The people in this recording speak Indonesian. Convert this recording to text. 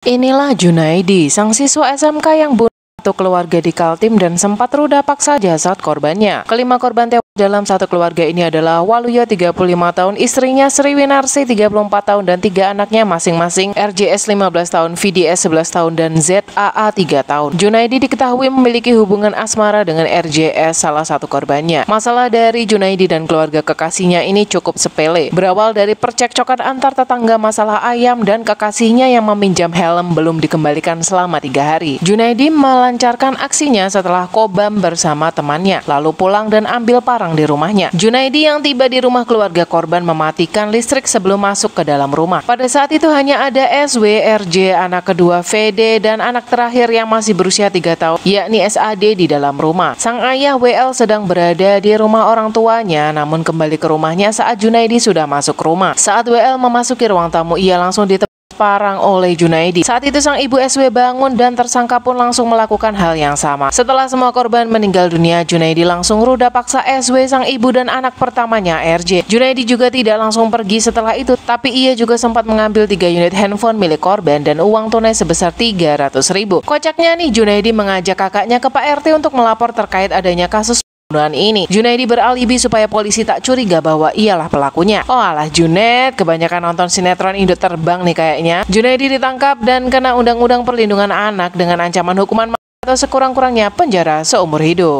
Inilah Junaidi, sang siswa SMK yang bunuh satu keluarga di Kaltim dan sempat ruda paksa jasad korbannya. Kelima korban tewas dalam satu keluarga ini adalah Waluyo 35 tahun, istrinya Sri Winarsi 34 tahun dan tiga anaknya masing-masing RJS 15 tahun, VDS 11 tahun dan ZAA 3 tahun. Junaidi diketahui memiliki hubungan asmara dengan RJS salah satu korbannya. Masalah dari Junaidi dan keluarga kekasihnya ini cukup sepele. Berawal dari percekcokan antar tetangga masalah ayam dan kekasihnya yang meminjam helm belum dikembalikan selama tiga hari. Junaidi melancarkan aksinya setelah kobam bersama temannya, lalu pulang dan ambil parang di rumahnya. Junaidi yang tiba di rumah keluarga korban mematikan listrik sebelum masuk ke dalam rumah. Pada saat itu hanya ada SW, RJ, anak kedua VD, dan anak terakhir yang masih berusia 3 tahun, yakni SAD di dalam rumah. Sang ayah WL sedang berada di rumah orang tuanya, namun kembali ke rumahnya saat Junaidi sudah masuk rumah. Saat WL memasuki ruang tamu, ia langsung ditepuk parang oleh Junaidi. Saat itu sang ibu SW bangun dan tersangka pun langsung melakukan hal yang sama. Setelah semua korban meninggal dunia, Junaidi langsung ruda paksa SW sang ibu dan anak pertamanya RJ. Junaidi juga tidak langsung pergi setelah itu, tapi ia juga sempat mengambil tiga unit handphone milik korban dan uang tunai sebesar 300 ribu. Kocaknya nih, Junaidi mengajak kakaknya ke Pak RT untuk melapor terkait adanya kasus pembunuhan ini. Junaidi beralibi supaya polisi tak curiga bahwa ialah pelakunya. Oh alah Junet, kebanyakan nonton sinetron Indo terbang nih kayaknya. Junaidi ditangkap dan kena undang-undang perlindungan anak dengan ancaman hukuman atau sekurang-kurangnya penjara seumur hidup.